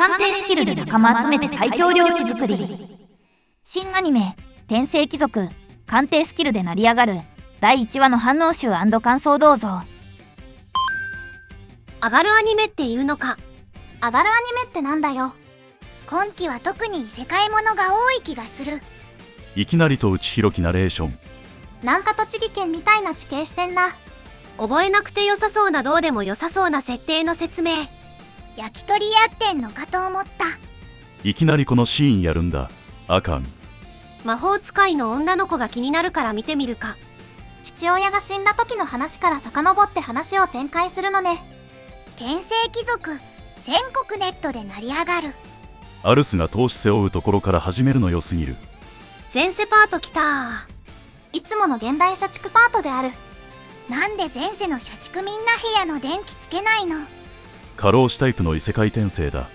鑑定スキルで仲間集めて最強領地作り。新アニメ「天聖貴族。鑑定スキルで成り上がる」第1話の反応集感想どうぞ。上がるアニメっていうのか。上がるアニメってなんだよ。今期は特に異世界ものが多い気がする。いきなりと内広きナレーション。なんか栃木県みたいな地形してんな。覚えなくて良さそうなどうでも良さそうな設定の説明焼き鳥やってんのかと思った。いきなりこのシーンやるんだ。あかん魔法使いの女の子が気になるから見てみるか。父親が死んだ時の話から遡って話を展開するのね。天聖貴族全国ネットで成り上がる。アルスが投資背負うところから始めるの良すぎる。前世パート来た。いつもの現代社畜パートである。なんで前世の社畜みんな部屋の電気つけないの？過労死タイプの異世界転生だ。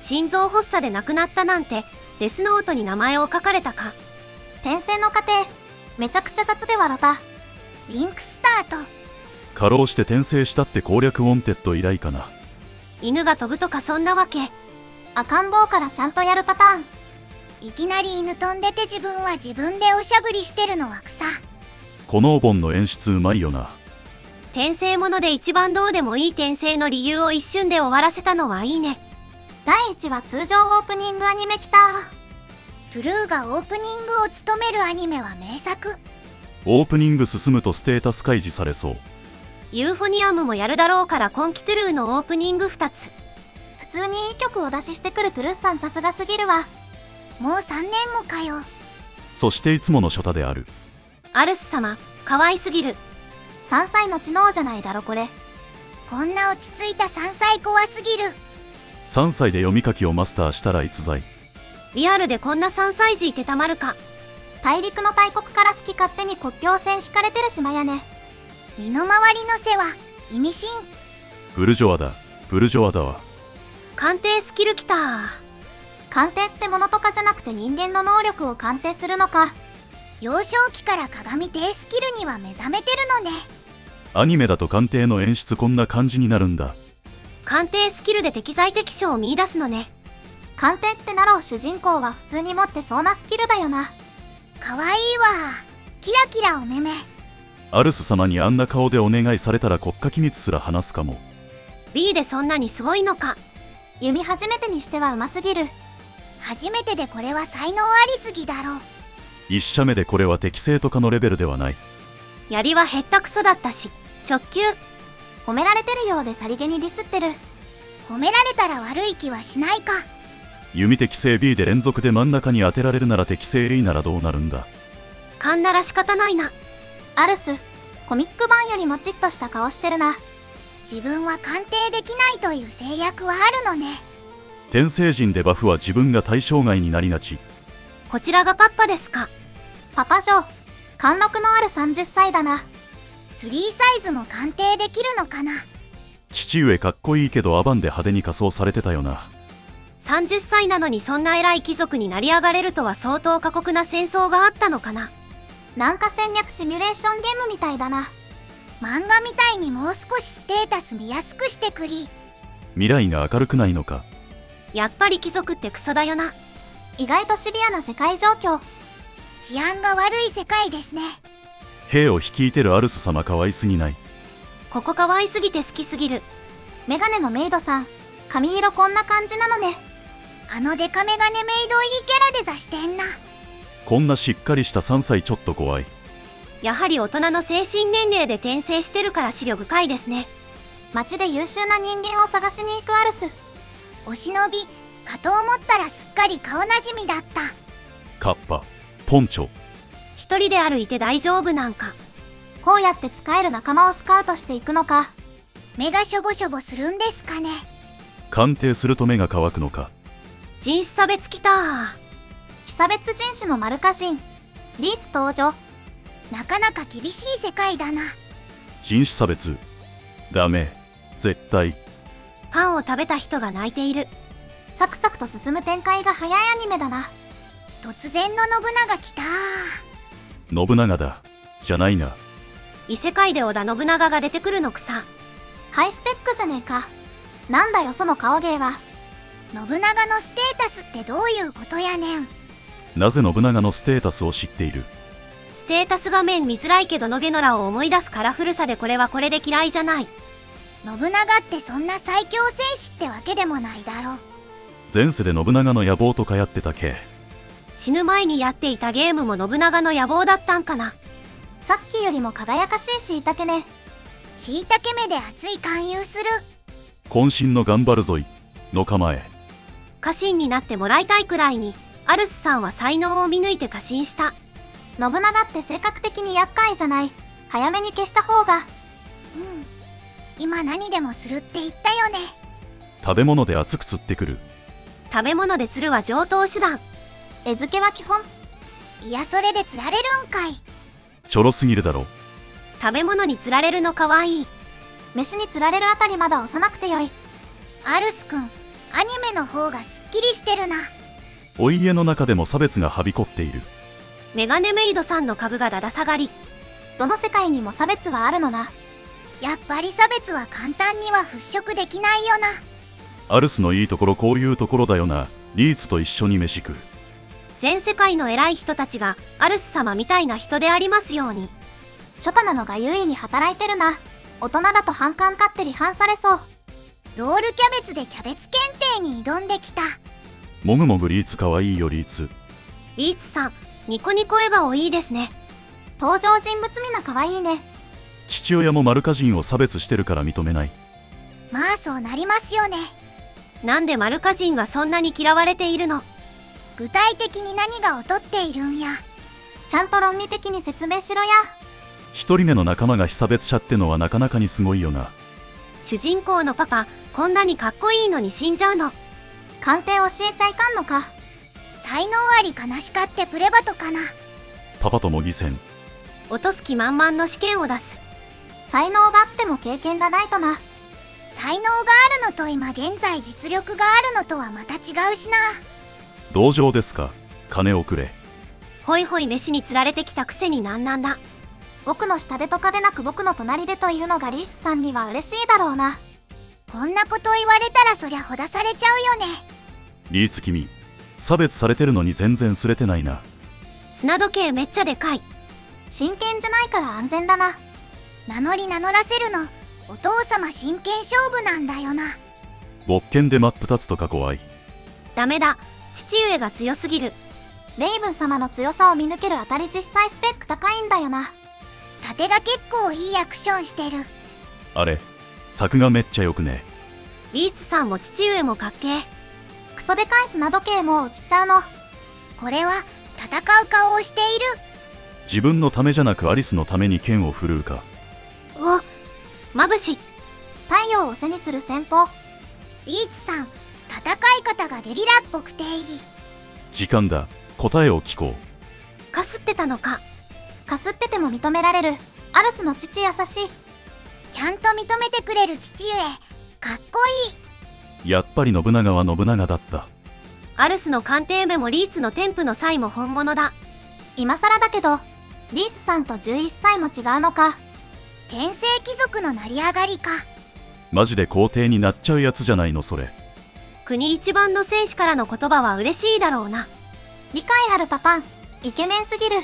心臓発作で亡くなったなんてデスノートに名前を書かれたか。転生の過程めちゃくちゃ雑で笑った。 Link start。過労して転生したって攻略ウォンテッド以来かな。犬が飛ぶとかそんなわけ。赤ん坊からちゃんとやるパターン。いきなり犬飛んでて自分は自分でおしゃぶりしてるのは草。このアバンの演出うまいよな転生もので一番どうでもいい転生の理由を一瞬で終わらせたのはいいね。第1話通常オープニングアニメきた。 TRUE がオープニングを務めるアニメは名作。オープニング進むとステータス開示されそう。ユーフォニアムもやるだろうから今期 TRUE のオープニング2つ。普通にいい曲を出ししてくる TRUE さんさすがすぎるわ。もう3年もかよ。そしていつものショタである。アルス様可愛すぎる3歳の知能じゃないだろこれ。こんな落ち着いた3歳怖すぎる。3歳で読み書きをマスターしたら逸材。リアルでこんな3歳児いてたまるか。大陸の大国から好き勝手に国境線引かれてる島やね。身の回りの世話意味深。ブルジョアだ。ブルジョアだわ。鑑定スキルきた。鑑定ってものとかじゃなくて人間の能力を鑑定するのか。幼少期から鏡低スキルには目覚めてるのねアニメだと鑑定の演出こんな感じになるんだ。鑑定スキルで適材適所を見出すのね。鑑定ってなろう主人公は普通に持ってそうなスキルだよな。かわいいわ。キラキラお目目アルス様にあんな顔でお願いされたら国家機密すら話すかも。B でそんなにすごいのか。弓初めてにしてはうますぎる。初めてでこれは才能ありすぎだろ一射目でこれは適正とかのレベルではない。槍はへったくそだったし直球。褒められてるようでさりげにディスってる。褒められたら悪い気はしないか。弓適正 B で連続で真ん中に当てられるなら適正 A ならどうなるんだ。勘なら仕方ないな。アルスコミック版よりもちっとした顔してるな。自分は鑑定できないという制約はあるのね。天聖人でバフは自分が対象外になりがち。こちらがパッパですか。パパ嬢貫禄のある30歳だな3サイズも鑑定できるのかな？父上かっこいいけどアバンで派手に仮装されてたよな。30歳なのにそんな偉い貴族になり上がれるとは相当過酷な戦争があったのかな？なんか戦略シミュレーションゲームみたいだな。漫画みたいにもう少しステータス見やすくしてくり。未来が明るくないのか。やっぱり貴族ってクソだよな。意外とシビアな世界状況。治安が悪い世界ですね兵を率いてるアルス様可愛すぎない。ここ可愛すぎて好きすぎる。メガネのメイドさん髪色こんな感じなのね。あのデカメガネメイドいいキャラで座してんな。こんなしっかりした3歳ちょっと怖い。やはり大人の精神年齢で転生してるから視力深いですね。街で優秀な人間を探しに行くアルス。お忍び。かと思ったらすっかり顔なじみだった。カッパ。ポンチョ一人で歩いて大丈夫なんか。こうやって使える仲間をスカウトしていくのか。目がしょぼしょぼするんですかね。鑑定すると目が乾くのか。人種差別きた。被差別人種のマルカ人リーツ登場。なかなか厳しい世界だな。人種差別。ダメ。絶対。パンを食べた人が泣いている。サクサクと進む展開が早いアニメだな。突然の信長来た信長だ。じゃないな。異世界で織田信長が出てくるのくさハイスペックじゃねえか。なんだよその顔芸は。信長のステータスってどういうことやねん。なぜ信長のステータスを知っている？ステータス画面見づらいけど野ゲノラを思い出すカラフルさでこれはこれで嫌いじゃない。信長ってそんな最強戦士ってわけでもないだろ前世で信長の野望とかやってたけ死ぬ前にやっていたゲームも信長の野望だったんかな。さっきよりも輝かしいしいたけね。しいたけ目で熱い勧誘する。渾身の頑張るぞいの構え。家臣になってもらいたいくらいにアルスさんは才能を見抜いて過信した。信長って性格的に厄介じゃない。早めに消した方が。うん。今何でもするって言ったよね。食べ物で熱く釣ってくる。食べ物で釣るは上等手段餌付けは基本。いやそれで釣られるんかい。ちょろすぎるだろ。食べ物に釣られるのかわいい。飯に釣られるあたりまだ押さなくてよい。アルスくんアニメの方がすっきりしてるな。お家の中でも差別がはびこっている。メガネメイドさんの株がだだ下がり。どの世界にも差別はあるのな。やっぱり差別は簡単には払拭できないよな。アルスのいいところこういうところだよな。リーツと一緒に飯食う全世界の偉い人たちがアルス様みたいな人でありますように。初太なのが優位に働いてるな。大人だと反感勝手離反されそう。ロールキャベツでキャベツ検定に挑んできた。もぐもぐリーツかわいいよリーツ。リーツさんニコニコ笑顔いいですね。登場人物みな可愛いね。父親もマルカ人を差別してるから認めない。まあそうなりますよね。なんでマルカ人がそんなに嫌われているの？具体的に何が劣っているんや？ちゃんと論理的に説明しろや。一人目の仲間が被差別者ってのはなかなかにすごいよな。主人公のパパこんなにかっこいいのに死んじゃうの。鑑定教えちゃいかんのか。才能あり悲しかってプレバトかな。パパと模擬戦。落とす気満々の試験を出す。才能があっても経験がないとな。才能があるのと今現在実力があるのとはまた違うしな同情ですか？金をくれ。ホイホイ飯に釣られてきたくせになんなんだ。僕の下でとかでなく僕の隣でというのがリースさんには嬉しいだろうな。こんなこと言われたらそりゃほだされちゃうよね。リーツ君差別されてるのに全然すれてないな。砂時計めっちゃでかい。真剣じゃないから安全だな。名乗り名乗らせるのお父様真剣勝負なんだよな。勃剣で真っ二つとか怖い。ダメだ父上が強すぎる。レイブン様の強さを見抜ける当たり実際スペック高いんだよな。盾が結構いいアクションしてる。あれ作がめっちゃよくね。リーツさんも父上もかっけえ。クソでかい砂時計も落ちちゃうの。これは戦う顔をしている。自分のためじゃなくアリスのために剣を振るうか。お眩しい。太陽を背にする戦法。リーツさん戦い方がゲリラっぽくていい。時間だ。答えを聞こう。かすってたのか。かすってても認められる。アルスの父優しい。ちゃんと認めてくれる父上。かっこいい。やっぱり信長は信長だった。アルスの鑑定目もリーツの添付の際も本物だ。今更だけどリーツさんと11歳も違うのか。天聖貴族の成り上がりか。マジで皇帝になっちゃうやつじゃないのそれ国一番の戦士からの言葉は嬉しいだろうな。理解あるパパンイケメンすぎる。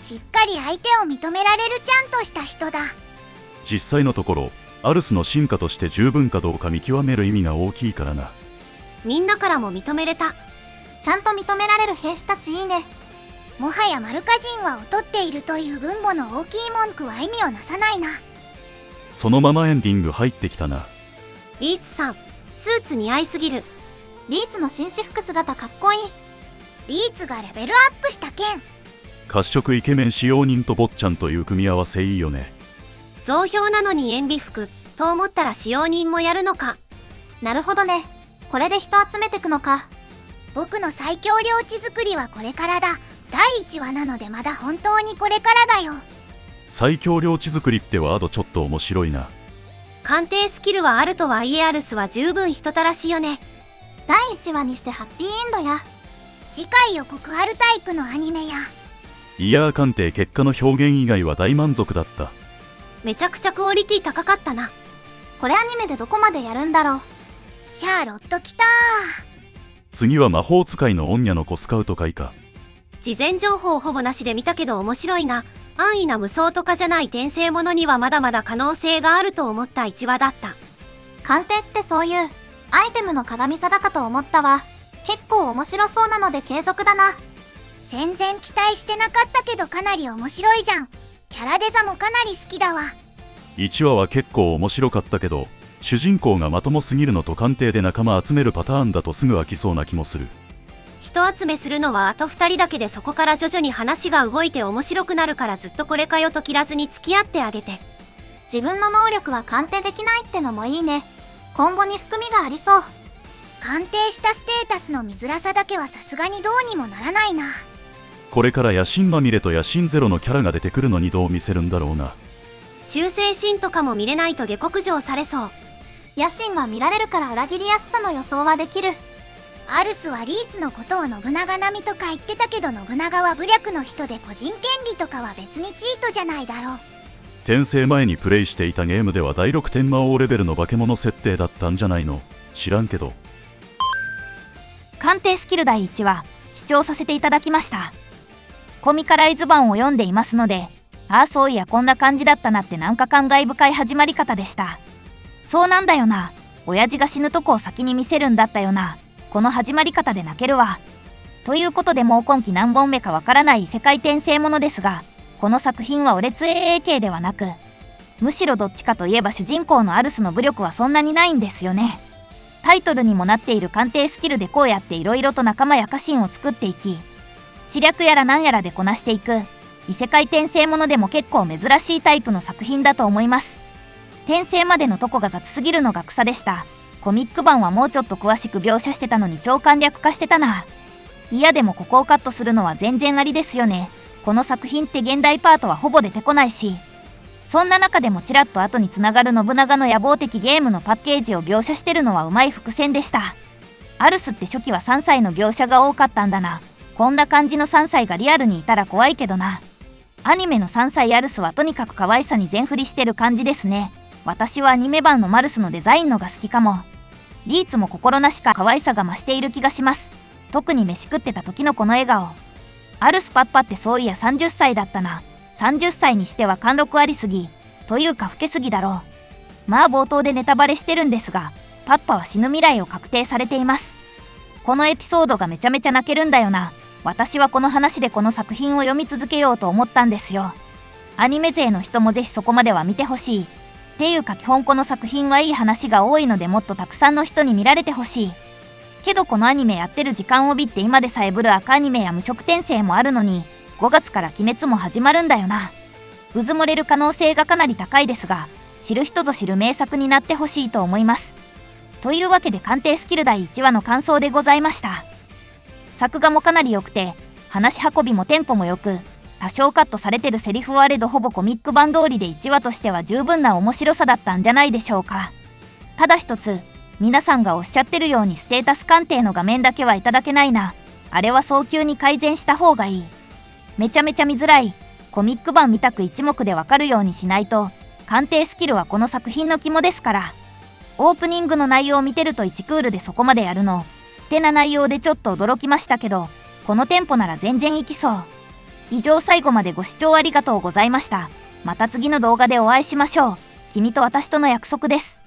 しっかり相手を認められるちゃんとした人だ。実際のところアルスの進化として十分かどうか見極める意味が大きいからな。みんなからも認めれた。ちゃんと認められる兵士たちいいね。もはやマルカ人は劣っているという分母の大きい文句は意味をなさないな。そのままエンディング入ってきたな。リーツさんスーツ似合いすぎる。リーツの紳士服姿かっこいい。リーツがレベルアップした件。褐色イケメン使用人と坊ちゃんという組み合わせいいよね。増票なのに塩ビ服と思ったら使用人もやるのか。なるほどね。これで人集めてくのか。僕の最強領地作りはこれからだ。第1話なのでまだ本当にこれからだよ。最強領地作りってワードちょっと面白いな鑑定スキルはあるとはいえアルスは十分人たらしよね。第1話にしてハッピーエンドや。次回予告あるタイプのアニメや。イヤー鑑定結果の表現以外は大満足だった。めちゃくちゃクオリティ高かったな。これアニメでどこまでやるんだろう。シャーロット来た次は魔法使いのオンニャの子スカウト会か。事前情報ほぼなしで見たけど面白いな安易な無双とかじゃない転生ものにはまだまだ可能性があると思った1話だった。鑑定ってそういうアイテムの鏡さだかと思ったわ。結構面白そうなので継続だな。全然期待してなかったけどかなり面白いじゃん。キャラデザもかなり好きだわ。1話は結構面白かったけど主人公がまともすぎるのと鑑定で仲間集めるパターンだとすぐ飽きそうな気もする人集めするのはあと2人だけでそこから徐々に話が動いて面白くなるからずっとこれかよと切らずに付き合ってあげて。自分の能力は鑑定できないってのもいいね。今後に含みがありそう。鑑定したステータスの見づらさだけはさすがにどうにもならないな。これから野心まみれと野心ゼロのキャラが出てくるのにどう見せるんだろうな。忠誠心とかも見れないと下克上されそう野心は見られるから裏切りやすさの予想はできるアルスはリーツのことを信長並みとか言ってたけど信長は武略の人で個人権利とかは別にチートじゃないだろう。転生前にプレイしていたゲームでは第6天魔王レベルの化け物設定だったんじゃないの知らんけど。鑑定スキル第1話視聴させていただきました。コミカライズ版を読んでいますのでああそういやこんな感じだったなってなんか感慨深い始まり方でした。そうなんだよな。親父が死ぬとこを先に見せるんだったよなこの始まり方で泣けるわ。ということでもう今期何本目かわからない異世界転生ものですがこの作品はオレツ AA 系ではなくむしろどっちかといえば主人公のアルスの武力はそんなにないんですよね。タイトルにもなっている鑑定スキルでこうやって色々と仲間や家臣を作っていき知略やら何やらでこなしていく異世界転生ものでも結構珍しいタイプの作品だと思います。転生までのとこが雑すぎるのが草でした。コミック版はもうちょっと詳しく描写してたのに超簡略化してたな。嫌でもここをカットするのは全然ありですよね。この作品って現代パートはほぼ出てこないし。そんな中でもちらっと後につながる信長の野望的ゲームのパッケージを描写してるのはうまい伏線でした。アルスって初期は3歳の描写が多かったんだな。こんな感じの3歳がリアルにいたら怖いけどな。アニメの3歳アルスはとにかく可愛さに全振りしてる感じですね。私はアニメ版のマルスのデザインのが好きかも。リーツも心なしか可愛さが増している気がします。特に飯食ってた時のこの笑顔。アルスパッパってそういや30歳だったな。30歳にしては貫禄ありすぎ。というか老けすぎだろう。まあ冒頭でネタバレしてるんですがパッパは死ぬ未来を確定されています。このエピソードがめちゃめちゃ泣けるんだよな。私はこの話でこの作品を読み続けようと思ったんですよ。アニメ勢の人もぜひそこまでは見てほしい。ていうか基本この作品はいい話が多いのでもっとたくさんの人に見られてほしい。けどこのアニメやってる時間をビって今でさえブル赤アニメや無色転生もあるのに5月から鬼滅も始まるんだよな。うずもれる可能性がかなり高いですが知る人ぞ知る名作になってほしいと思います。というわけで鑑定スキル第1話の感想でございました。作画もかなり良くて話し運びもテンポも良く多少カットされてるセリフはあれどほぼコミック版通りで1話としては十分な面白さだったんじゃないでしょうか。ただ一つ皆さんがおっしゃってるようにステータス鑑定の画面だけはいただけないな。あれは早急に改善した方がいい。めちゃめちゃ見づらい。コミック版見たく一目でわかるようにしないと鑑定スキルはこの作品の肝ですから。オープニングの内容を見てると1クールでそこまでやるの。ってな内容でちょっと驚きましたけどこのテンポなら全然いきそう。以上最後までご視聴ありがとうございました。また次の動画でお会いしましょう。君と私との約束です。